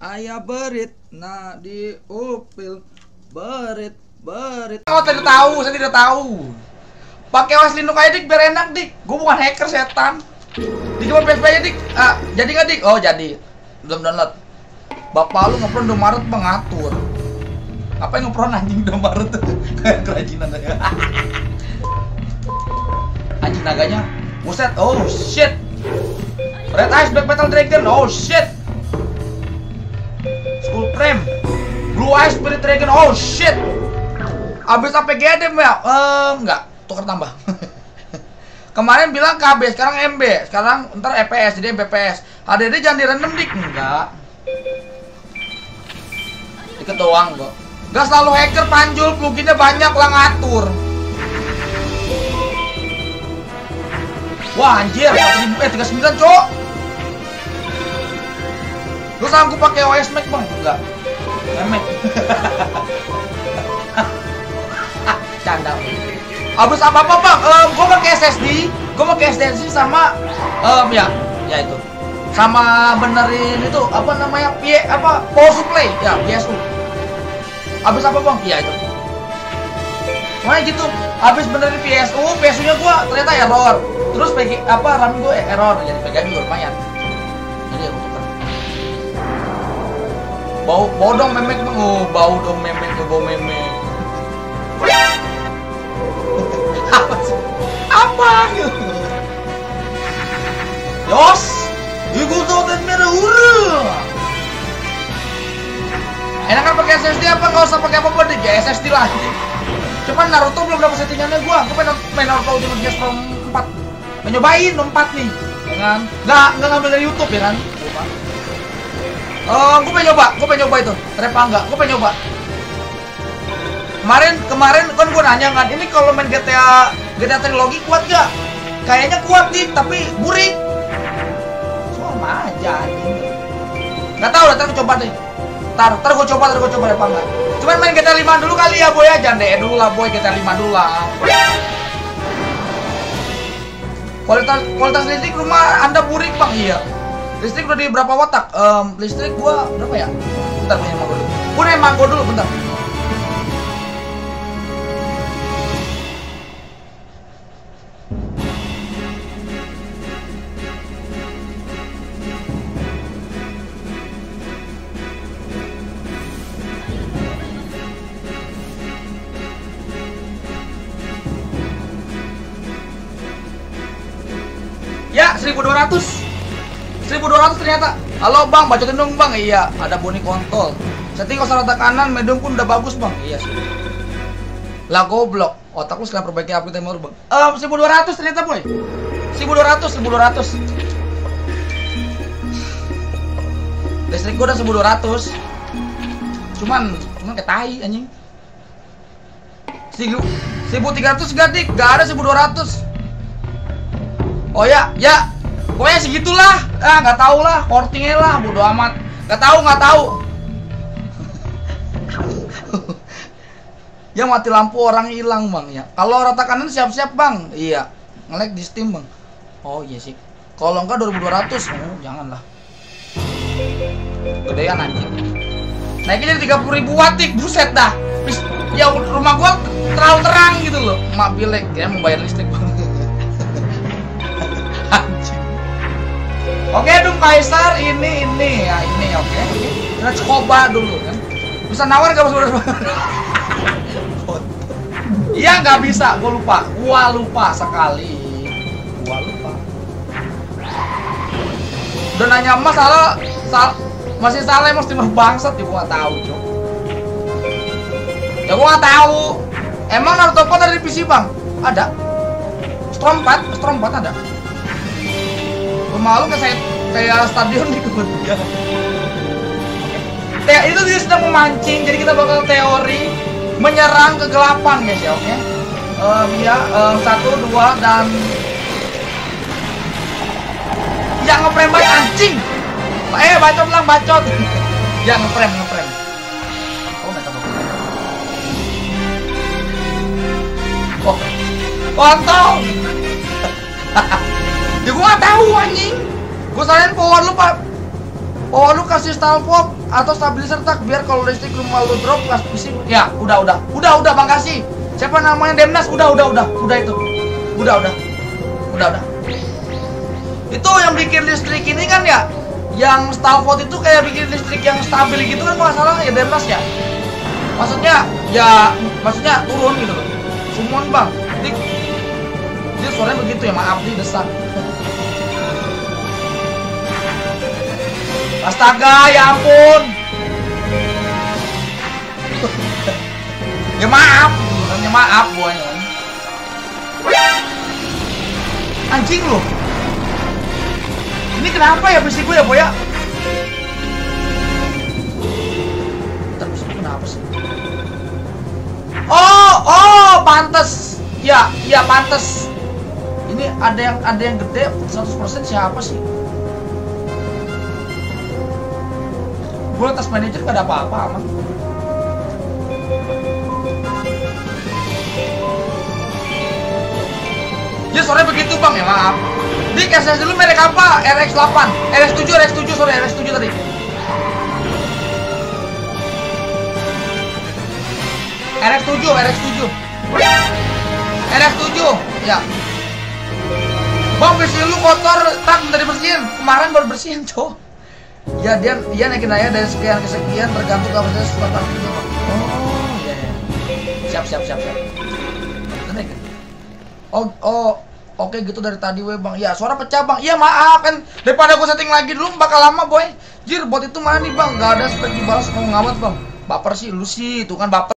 Ayah berit, nah di upil berit, berit. Oh tidak tahu, saya tidak tahu. Pakai OS Linux aja dik, biar enak dik. Gue bukan hacker setan. Dik gimana PSP aja dik? Ah, jadi nggak dik? Oh jadi. Belum download. Bapak lu ngepron Indomaret mengatur. Apa yang ngepron anjing Indomaret? Kayak kerajinan aja. anjing naganya. Buset, oh shit. Red Ice Black Metal Dragon, oh shit. Frame. Blue Ice Spirit Dragon, oh shit. Abis APGD ya? Eh, enggak, tukar tambah. Kemarin bilang KB, sekarang MB, sekarang ntar EPS, jadi MPPS. HDD jangan direndam dik, enggak. Dikit doang kok. Gak selalu hacker panjul, pluginnya banyak lah ngatur. Wah anjir, 4000 eh 39 cok. Lu sanggup pakai OS Mac bang? Enggak. Mac. ah, canda. Abis apa apa bang? Um, gue pakai SSD, gue pakai SSD sama, um, ya, ya itu, sama benerin itu apa namanya, P apa power supply, ya PSU. Abis apa bang? Iya itu. Soalnya gitu, abis benerin PSU, PSU-nya gua ternyata error. Terus pegi, apa RAM gue error, jadi pegang juga lumayan. Jadi tukar. Bau, bau dong memek oh, bau dong memek, bau memek. apa sih? Apa? Yos, ibu tuh dan merah. Enak kan pakai SSD apa nggak usah pakai apa-apa deh, ya SSD lah. Cuman Naruto belum dapat settingannya gua. Gua pengen main Naruto Ultimate Gears Pro 4. Mencobain 4 nih. Ya kan? Nggak, nggak ngambil dari YouTube ya kan? Oh, gua pengen nyoba, gua pengen nyoba itu. Trepa enggak? Gua pengen nyoba. Kemarin kemarin kan gua nanya kan, ini kalau main GTA GTA trilogi kuat gak? Kayaknya kuat nih, tapi burik. Sama aja anjing. Nggak tahu, ntar coba deh. Ntar, ntar gue coba, ntar gue coba apa enggak Cuman main GTA 5 dulu kali ya boy ya Jangan deh dulu lah boy, GTA 5 dulu lah Kualitas, kualitas listrik rumah anda burik bang, iya Listrik udah di berapa watak? Um, listrik gua berapa ya? Bentar punya manggo dulu Punya manggo dulu, bentar Ya, 1200 1200 ternyata. Halo bang, bacotin dong bang. Iya, ada boni kontol. Setting kalau rata kanan, medium pun udah bagus bang. Iya sih. Lah goblok. Otak lu sekalian perbaiki update yang baru bang. Eh, 1200 ternyata boy. 1200, 1200 Listrik gua udah 1200 Cuman, cuman kayak tai anjing. 1300 gak dik? Gak ada 1200 Oh ya, ya. Pokoknya segitulah. Ah, nggak tahu lah. Portingnya lah, bodo amat. Nggak tahu, nggak tahu. ya mati lampu orang hilang bang ya. Kalau rata kanan siap-siap bang. Iya. Ngelek di Steam bang. Oh iya sih. Kalau enggak 2200, oh janganlah. Gedean anjing. Naiknya jadi 30 ribu watt dik, buset dah. Ya rumah gua terlalu terang gitu loh. Mak bilek ya mau bayar listrik bang. Oke, Dung Kaisar ini ini ya ini oke. Kita coba dulu kan. Bisa nawar gak mas Iya nggak bisa, gua lupa. Gua lupa sekali. Gua lupa. Udah nanya mas salah, sal masih salah mas timur bangsat ya gua tahu cok. Ya gua tahu. Emang Naruto 4 ada di PC bang? Ada. Strom 4, Strom 4 ada malu kayak saya kayak stadion di kebun. Te itu dia sedang memancing jadi kita bakal teori menyerang kegelapan guys ya oke? Okay? um, ya um, satu dua dan yang ngeframe banget anjing! Eh bacot lah bacot! Yang ngeframe ngeframe oh tahu. Oh ya gua gak tahu anjing. Gua salin power lu pak. Oh lu kasih style pop atau stabilizer tak biar kalau listrik rumah lu drop gas pusing. Ya udah udah. Udah udah bang kasih. Siapa namanya? Demnas? Udah udah udah. Udah itu. Udah udah. Udah udah. Itu yang bikin listrik ini kan ya? Yang Stalford itu kayak bikin listrik yang stabil gitu kan masalah ya Demnas ya? Maksudnya ya maksudnya turun gitu loh. Semua bang. Jadi dia suaranya begitu ya maaf nih desak astaga ya ampun. Ya maaf. Ya maaf buahnya. Anjing loh ini kenapa ya besi gue ya boy ya? Terus kenapa sih? Oh oh pantes. Ya ya pantes. Ini ada yang ada yang gede 100% siapa sih gue atas manajer gak ada apa-apa aman ya sore begitu bang. Ya maaf. Di SS dulu merek apa? RX8 RX7 RX7 sorry RX7 tadi. RX7 RX7 RX7 ya. Bang besi lu kotor tak minta dibersihin. Kemarin baru bersihin cowok ya dia dia naikin aja dari sekian ke sekian tergantung kapasitas surat gitu Bang. oh. Iya iya siap siap siap siap. Kita naikin. oh oh oke gitu dari tadi we bang. Ya suara pecah bang. Iya maaf kan. Daripada gue setting lagi dulu bakal lama boy. Jir bot itu mana nih bang? Gak ada spek dibalas mau ngamat bang. Baper sih lu sih itu kan baper